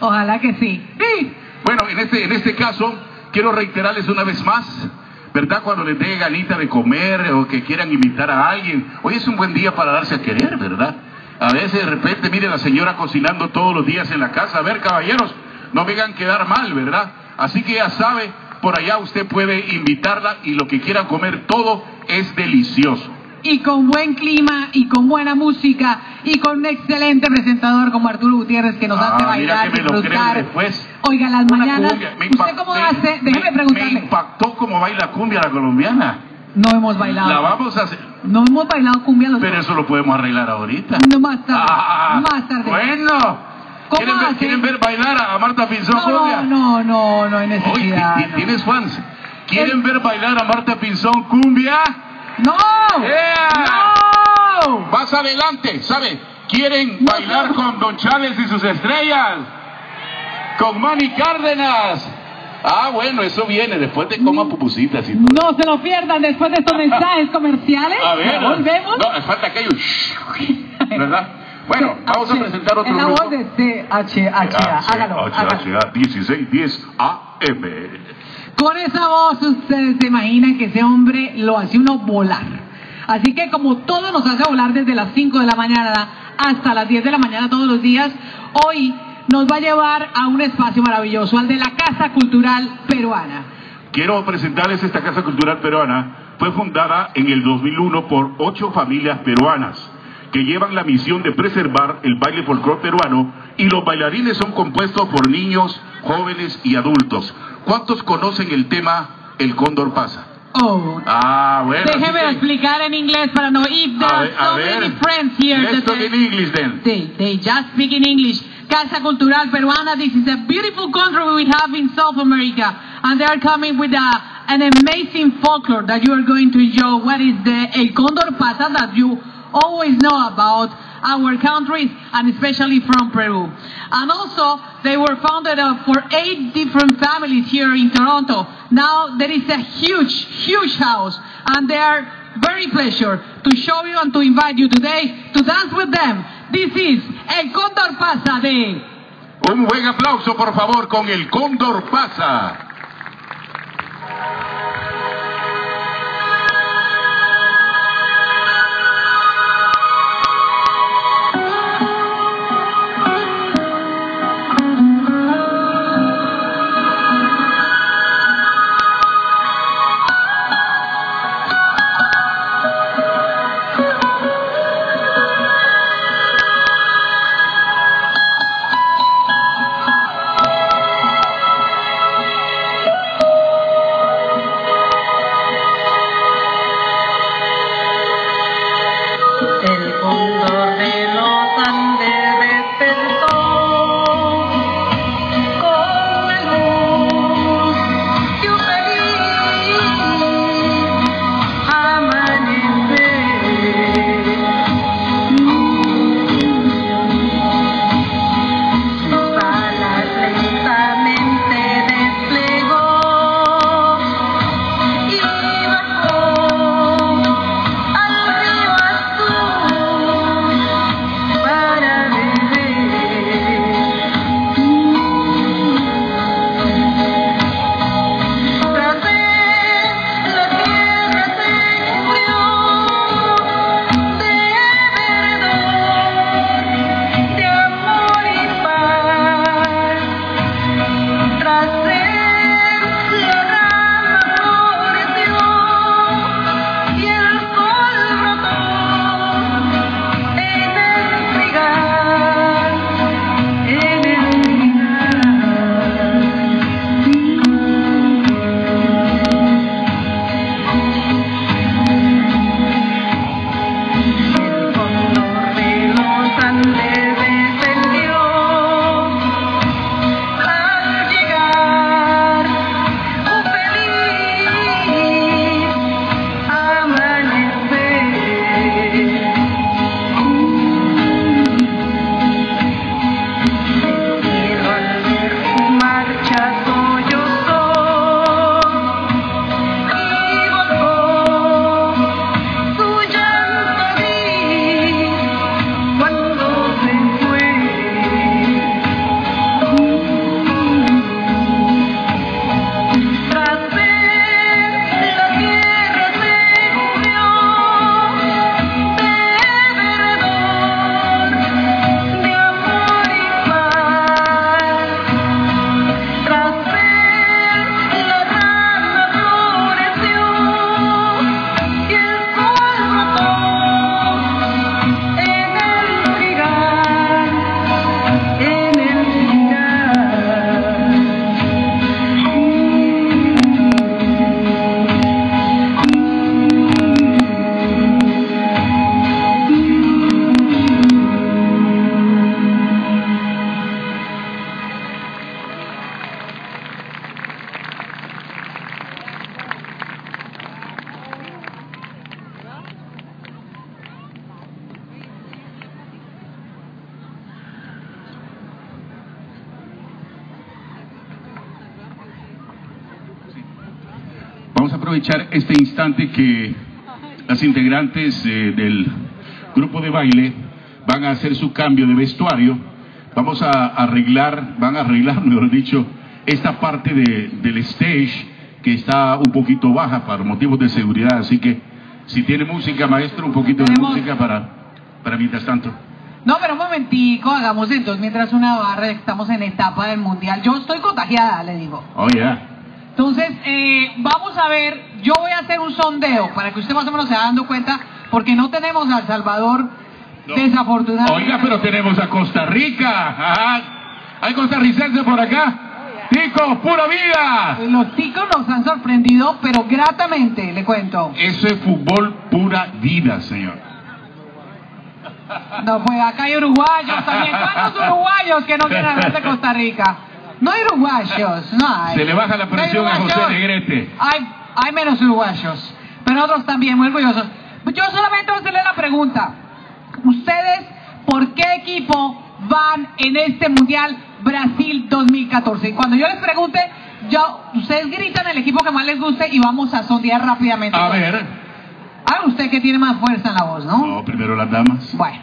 Ojalá que sí. Sí. Bueno, en este, en este caso, quiero reiterarles una vez más, ¿verdad? Cuando les dé ganita de comer o que quieran invitar a alguien, hoy es un buen día para darse a querer, ¿verdad? A veces de repente, mire la señora cocinando todos los días en la casa. A ver, caballeros, no vengan a quedar mal, ¿verdad? Así que ya sabe, por allá usted puede invitarla y lo que quiera comer, todo es delicioso. Y con buen clima y con buena música y con un excelente presentador como Arturo Gutiérrez que nos Ah, hace bailar, creen disfrutar. Oiga, las Una mañanas, ¿usted cómo hace? me- Déjeme preguntarle. Me impactó cómo baila cumbia la colombiana. No hemos bailado. La vamos a hacer, No hemos bailado cumbia los pero eso lo podemos arreglar ahorita. No, más tarde. Ah, más tarde. Bueno. ¿Cómo ¿Quieren ver, quieren ver bailar a Marta Pinzón cumbia? no, no, no, no hay necesidad. no. ¿tienes fans? ¿Quieren ver bailar a Marta Pinzón cumbia? ¡No! Yeah. ¡No! Más adelante, ¿sabe? ¿Quieren bailar con Don Chávez y sus estrellas? Con Manny Cárdenas. Ah, bueno, eso viene después de coma pupusitas y todo. No se lo pierdan después de estos mensajes comerciales. A ver, Volvemos. no, falta aquello, ¿verdad? Bueno, vamos a presentar otro En la voz de CHHA. Hágalo, hágalo. HHA 1610 AM. Con esa voz ustedes se imaginan que ese hombre lo hace uno volar. Así que como todo nos hace volar desde las 5 de la mañana hasta las 10 de la mañana todos los días, hoy nos va a llevar a un espacio maravilloso, al de la Casa Cultural Peruana. Quiero presentarles esta Casa Cultural Peruana. Fue fundada en el 2001 por ocho familias peruanas que llevan la misión de preservar el baile folclore peruano y los bailarines son compuestos por niños, jóvenes y adultos. ¿Cuántos conocen el tema El Cóndor pasa? Oh, Ah, bueno. Déjeme explicar en inglés para no if there are so ver. many friends here Let's talk in English then. They, they just speak in English. Casa Cultural Peruana, this is a beautiful country we have in South America. And they are coming with a, an amazing folklore that you are going to enjoy. What is the El Condor Pasa that you always know about our countries and especially from Peru. And also, they were founded for eight different families here in Toronto. Now there is a huge, huge house and they are very pleasure to show you and to invite you today to dance with them. This is El Condor Pasa de... Un buen aplauso, por favor, con El Cóndor pasa. Aprovechar este instante que las integrantes eh, del grupo de baile van a hacer su cambio de vestuario. Vamos a arreglar, van a arreglar, mejor dicho, esta parte de, del stage que está un poquito baja para motivos de seguridad. Así que si tiene música, maestro, un poquito de Tenemos- música para, para mientras tanto. No, pero un momentico, hagamos entonces mientras una barra, estamos en etapa del mundial. Yo estoy contagiada, le digo. Oh, ya. Entonces, eh, vamos a ver, yo voy a hacer un sondeo para que usted más o menos se vaya dando cuenta, porque no tenemos a El Salvador, No. desafortunadamente. Oiga, pero tenemos a Costa Rica. Ajá. ¿Hay costarricenses por acá? Ticos, pura vida. Los ticos nos han sorprendido, pero gratamente, le cuento. Eso es fútbol pura vida, señor. No, pues acá hay uruguayos también. ¿Cuántos uruguayos que no quieren hablar de Costa Rica? No hay uruguayos, no hay. Se le baja la No presión a José. Negrete. Hay, hay menos uruguayos, pero otros también muy orgullosos. Yo solamente voy a hacerle la pregunta. ¿Ustedes por qué equipo van en este Mundial Brasil 2014? Y cuando yo les pregunte, yo, ustedes gritan el equipo que más les guste y vamos a sondear rápidamente. A ver. Ah, usted que tiene más fuerza en la voz, ¿no? No, primero las damas. Bueno,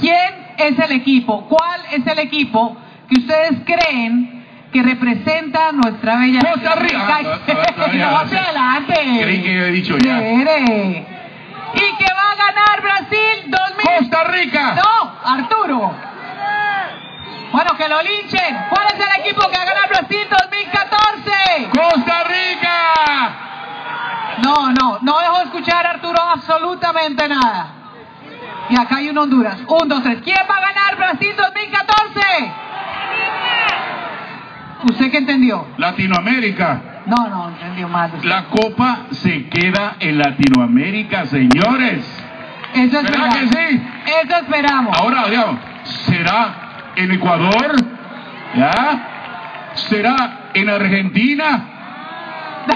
¿quién es el equipo? ¿Cuál es el equipo que ustedes creen que representa nuestra bella Costa Rica. Ah, no, hacia adelante. Creí que dicho ya. Y que va a ganar Brasil 2000. Costa Rica. No, Arturo. Bueno, que lo linchen. ¿Cuál es el equipo que va a ganar Brasil 2014? Costa Rica. No, no, no dejo de escuchar Arturo absolutamente nada. Y acá hay un Honduras. Un, dos, tres. ¿Quién va a ganar Brasil 2014? ¿Usted qué entendió? Latinoamérica. No, no, entendió mal. La copa se queda en Latinoamérica, señores. Eso ¿Verdad esperamos. que sí? Eso esperamos. Ahora, digamos, ¿será en Ecuador? ¿Ya? ¿Será en Argentina?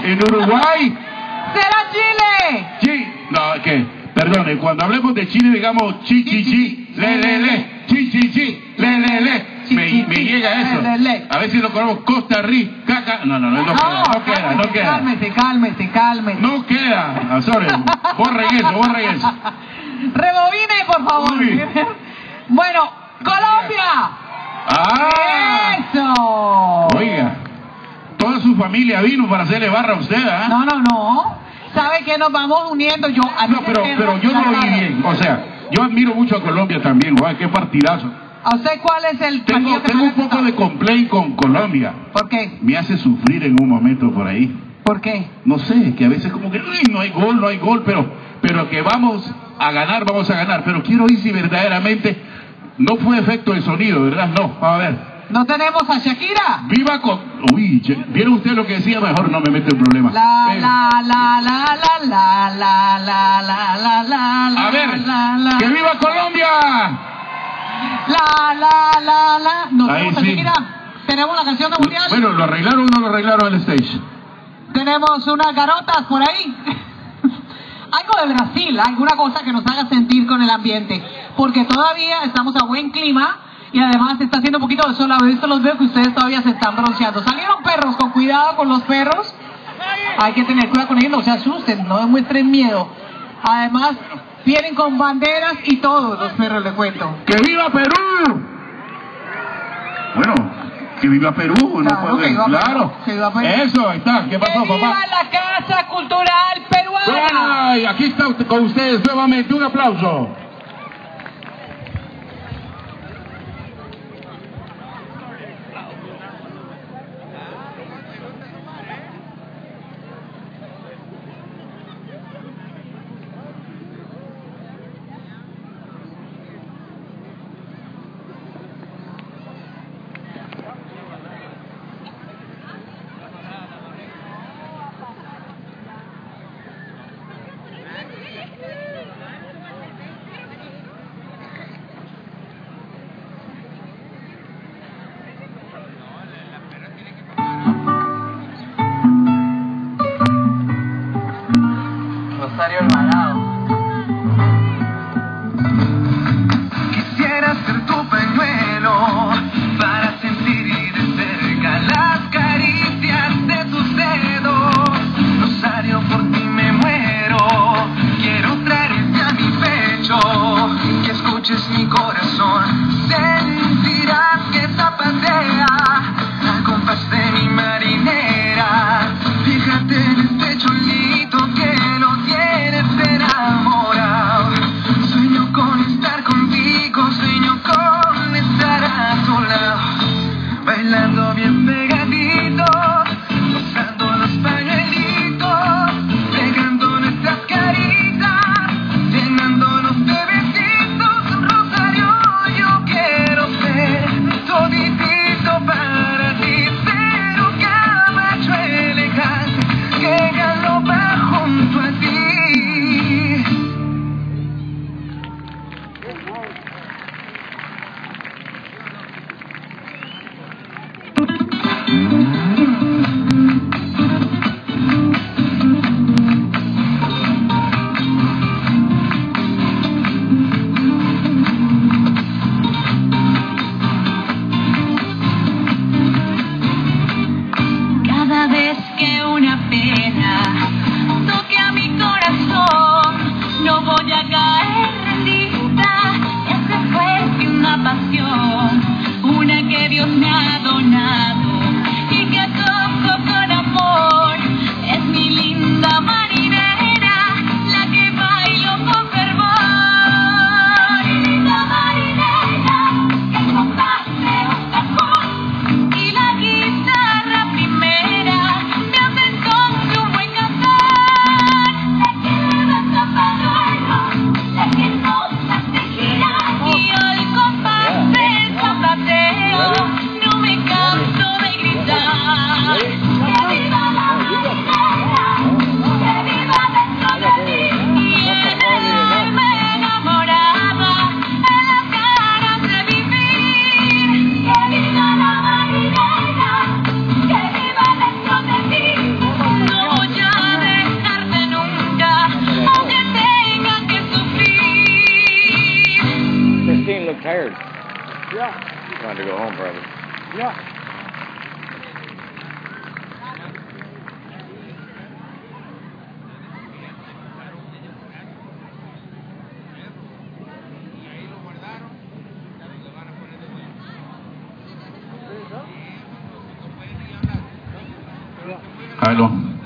¿En Uruguay? ¿Será Chile? Sí, no, que, perdone, cuando hablemos de Chile, digamos chi, chi, chi, le, le, le, chi, chi, chi, le, le, le. Me, llega le, eso. A ver si lo conozco. Costa Rica, ca- no, no, no, no, queda, no queda, no cálmese, queda. Cálmese, cálmese, cálmese. No queda. Ah, sorry. Borren eso, borren eso. Rebobine, por favor. Uy. Bueno, Colombia. Ah, Eso. oiga, toda su familia vino para hacerle barra a usted, ¿ah? No, no, no. ¿Sabe que nos vamos uniendo? Yo, a mí No, pero, pero yo no oí cara. bien. O sea, yo admiro mucho a Colombia también, Juan, qué partidazo. ¿A usted cuál es el Tengo, partido que tengo más un poco de complaint con Colombia. ¿Por qué? Me hace sufrir en un momento por ahí. ¿Por qué? No sé, que a veces como que "Uy, no hay gol, no hay gol, pero, pero que vamos a ganar, vamos a ganar. Pero quiero oír si verdaderamente no fue efecto de sonido, ¿verdad? No, a ver. ¿No tenemos a Shakira? Viva con... Uy, ¿vieron usted lo que decía? Mejor no me mete en problemas. La, Eh, la, la, la, la, la, la, la, la, la, la, la, a ver, la, la, ¡que viva Colombia! La, la, la, la. ¿No Ahí tenemos a sí. Shakira? ¿Tenemos la canción de Mundial? Bueno, ¿lo arreglaron o no lo arreglaron el stage? Tenemos unas garotas por ahí. Algo de Brasil, alguna cosa que nos haga sentir con el ambiente. Porque todavía estamos a buen clima y además está haciendo un poquito de sol. A veces los veo que ustedes todavía se están bronceando. Salieron perros, con cuidado con los perros. Hay que tener cuidado con ellos, no se asusten, no demuestren miedo. Además, vienen con banderas y todo, los perros, le cuento. ¡Que viva Perú! Bueno, que viva Perú, no Claro, puede- que viva Perú, claro. que viva Perú. Eso, ahí está. ¿Qué pasó, ¡Que viva papá? la Casa Cultural Peruana! Ay, aquí está usted- con ustedes nuevamente. Un aplauso.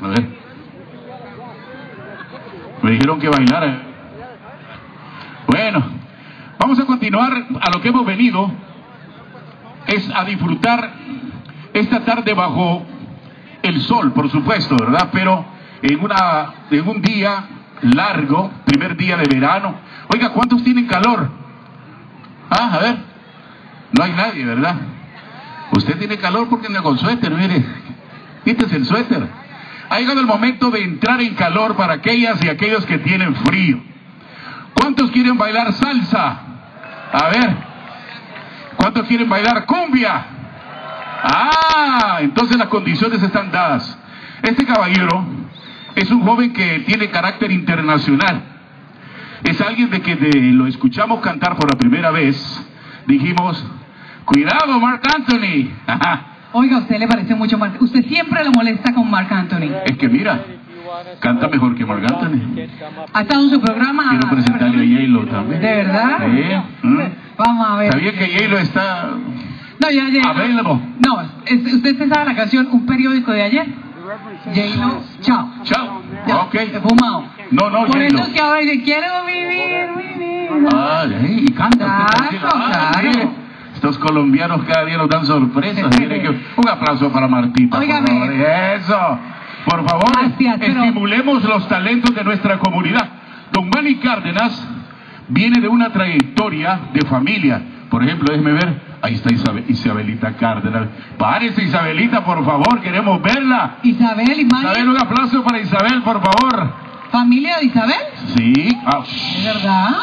A ver. Me dijeron que bailara. Bueno, vamos a continuar a lo que hemos venido. Es a disfrutar esta tarde bajo el sol, por supuesto, ¿verdad? Pero en, una, en un día largo, primer día de verano. Oiga, ¿cuántos tienen calor? Ah, a ver. No hay nadie, ¿verdad? Usted tiene calor porque anda con mire. Quítese el suéter. Ha llegado el momento de entrar en calor para aquellas y aquellos que tienen frío. ¿Cuántos quieren bailar salsa? A ver. ¿Cuántos quieren bailar cumbia? Ah, entonces las condiciones están dadas. Este caballero es un joven que tiene carácter internacional. Es alguien de que lo escuchamos cantar por la primera vez. Dijimos, cuidado Mark Anthony. Oiga, ¿a usted le parece mucho Marc? Usted siempre lo molesta con Marc Anthony. Es que mira, canta mejor que Marc Anthony. ¿Ha estado en su programa? Quiero presentarle a J-Lo también. ¿De verdad? Sí. ¿Mm? Vamos a ver. ¿Sabía que J-Lo está No, ya, ya. available? No, es- usted se sabe la canción Un periódico de ayer. J-Lo, chao. Chao. Ya, Ok. Fumado. No, no, Por eso es que ahora dice, quiero vivir, vivir. Ah, sí, y canta. usted Claro, claro. Estos colombianos cada día nos dan sorpresas. Que- un aplauso para Martita. por Óigame. favor. Eso. Por favor, Gracias, pero- estimulemos los talentos de nuestra comunidad. Don Manny Cárdenas viene de una trayectoria de familia. Por ejemplo, déjeme ver. Ahí está Isabe- Isabelita Cárdenas. Párese, Isabelita, por favor. Queremos verla. Isabel y Mari. Isabel, un aplauso para Isabel, por favor. ¿Familia de Isabel? Sí. Ah, ¿De verdad?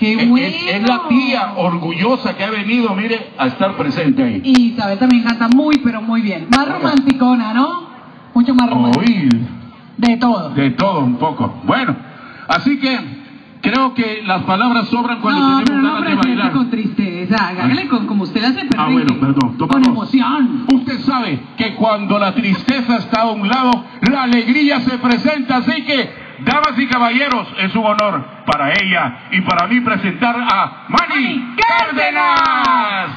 ¡Qué es, bueno! es- es la tía orgullosa que ha venido, mire, a estar presente ahí. Y Isabel también canta muy, pero muy bien. Más romanticona, ¿no? Mucho más romántica. De todo. de todo un poco. Bueno, así que creo que las palabras sobran cuando no, pero tenemos no ganas de presente bailar. con tristeza. Hágale con, como usted hace Ah, bueno, perdón. Con emoción. Usted sabe que cuando la tristeza está a un lado, la alegría se presenta. Así que, damas y caballeros, es un honor para ella y para mí presentar a Manny Manny Cárdenas.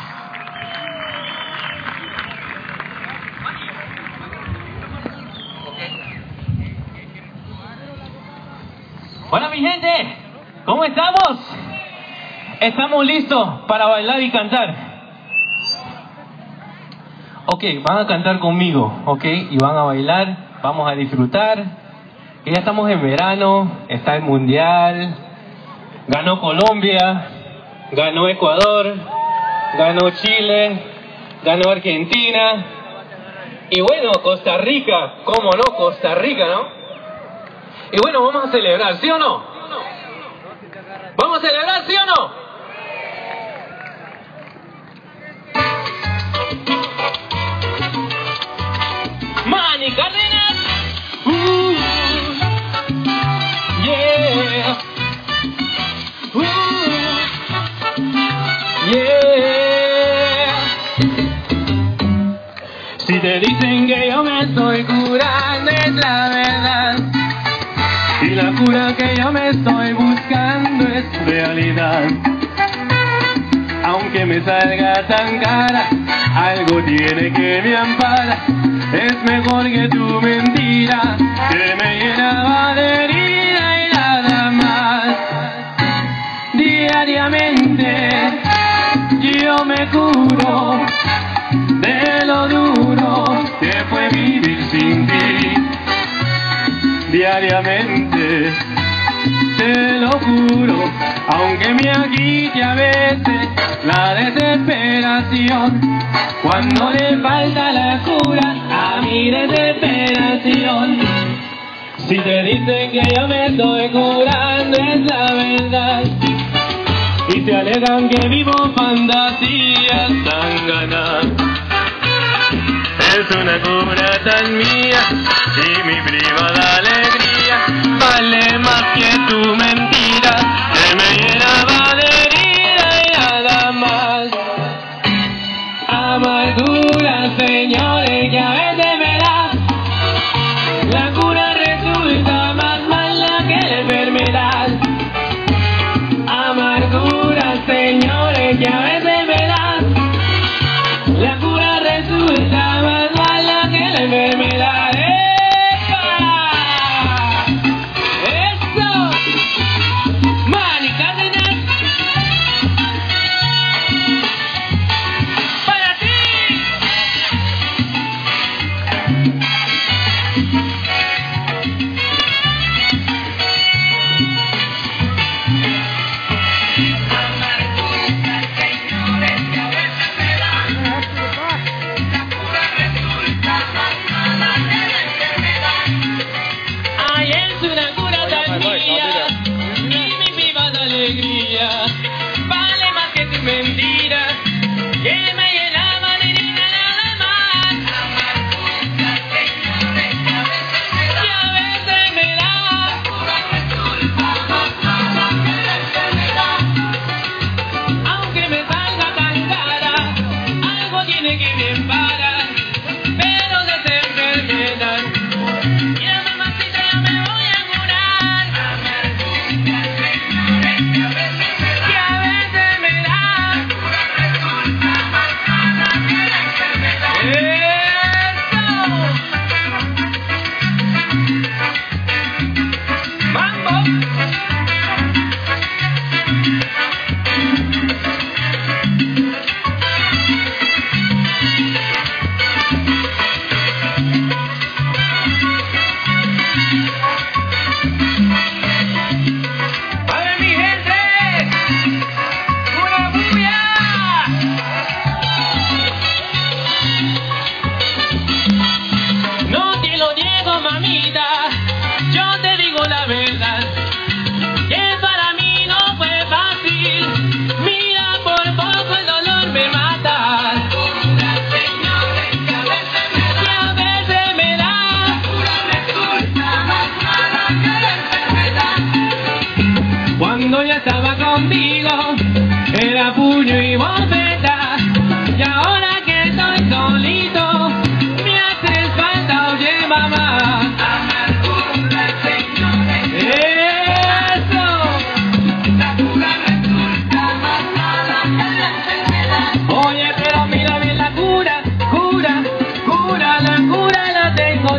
Hola mi gente, ¿cómo estamos? Estamos listos para bailar y cantar. Ok, van a cantar conmigo, ok, y van a bailar, vamos a disfrutar. Que ya estamos en verano, está el mundial, ganó Colombia, ganó Ecuador, ganó Chile, ganó Argentina, y bueno, Costa Rica, ¿cómo no? Costa Rica, ¿no? Y bueno, vamos a celebrar, ¿sí o no? ¿Vamos a celebrar, sí o no? Manny Cárdenas. Y la cura que yo me estoy buscando es realidad. Aunque me salga tan cara, algo tiene que me ampara. Es mejor que tu mentira, que me llenaba de herida y nada más. Diariamente yo me curo de lo duro que fue vivir sin ti diariamente. Te lo juro, aunque me agite a veces la desesperación, cuando le falta la cura a mi desesperación. Si te dicen que yo me estoy curando es la verdad y te alegan que vivo fantasías tan ganas. Es una cura tan mía y mi privada alegría vale más que tu mentira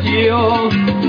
la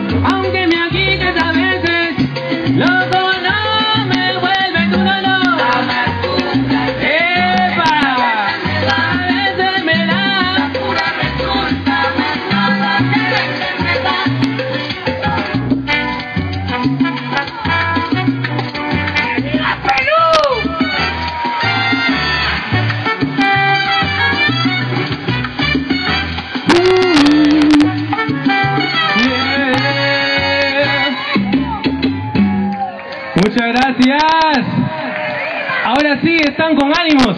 están con ánimos.